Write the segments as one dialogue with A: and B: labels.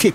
A: kick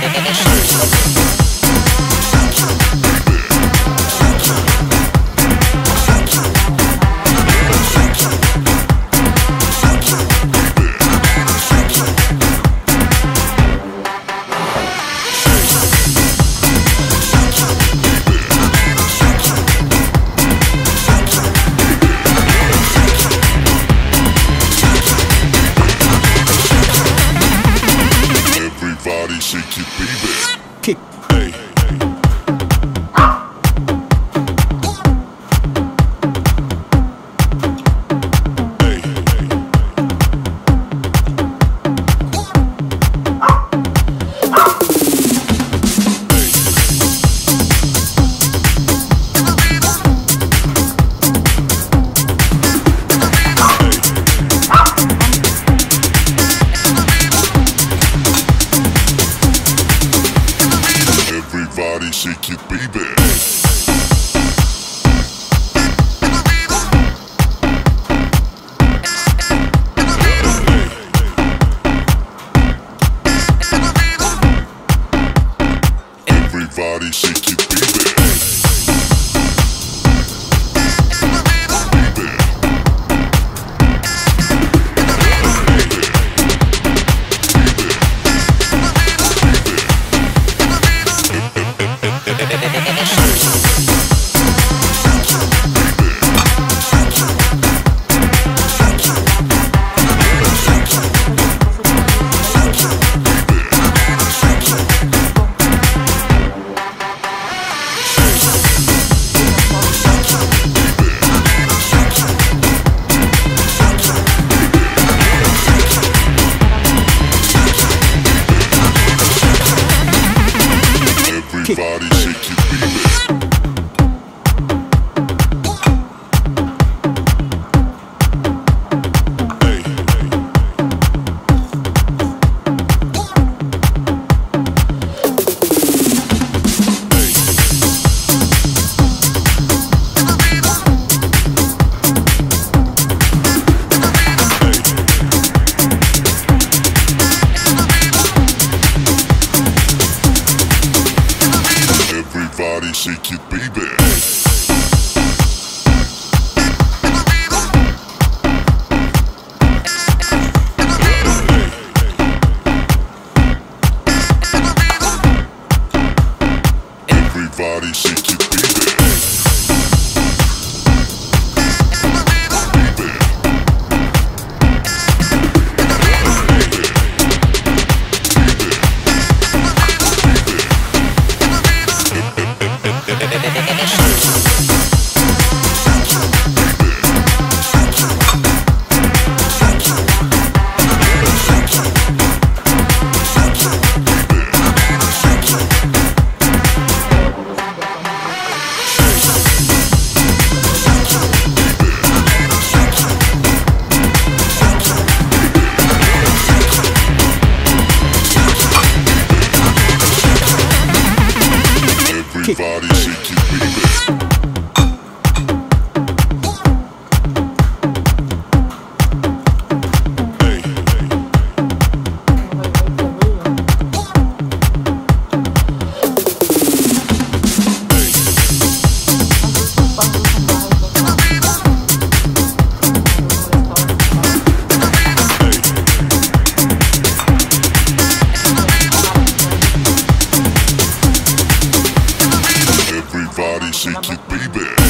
A: よいしょ。shake it, baby. everybody seek to be there. Shh. take it, baby.